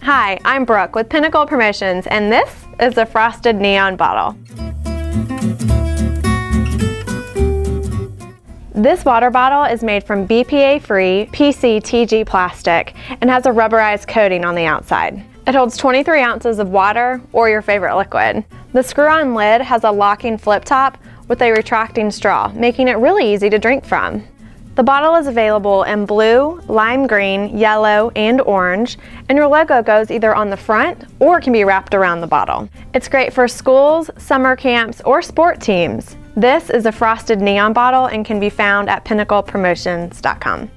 Hi, I'm Brooke with Pinnacle Promotions, and this is the Frosted Neon Bottle. This water bottle is made from BPA-free PCTG plastic and has a rubberized coating on the outside. It holds 23 ounces of water or your favorite liquid. The screw-on lid has a locking flip top with a retracting straw, making it really easy to drink from. The bottle is available in blue, lime green, yellow, and orange, and your logo goes either on the front or can be wrapped around the bottle. It's great for schools, summer camps, or sport teams. This is a frosted neon bottle and can be found at pinnaclepromotions.com.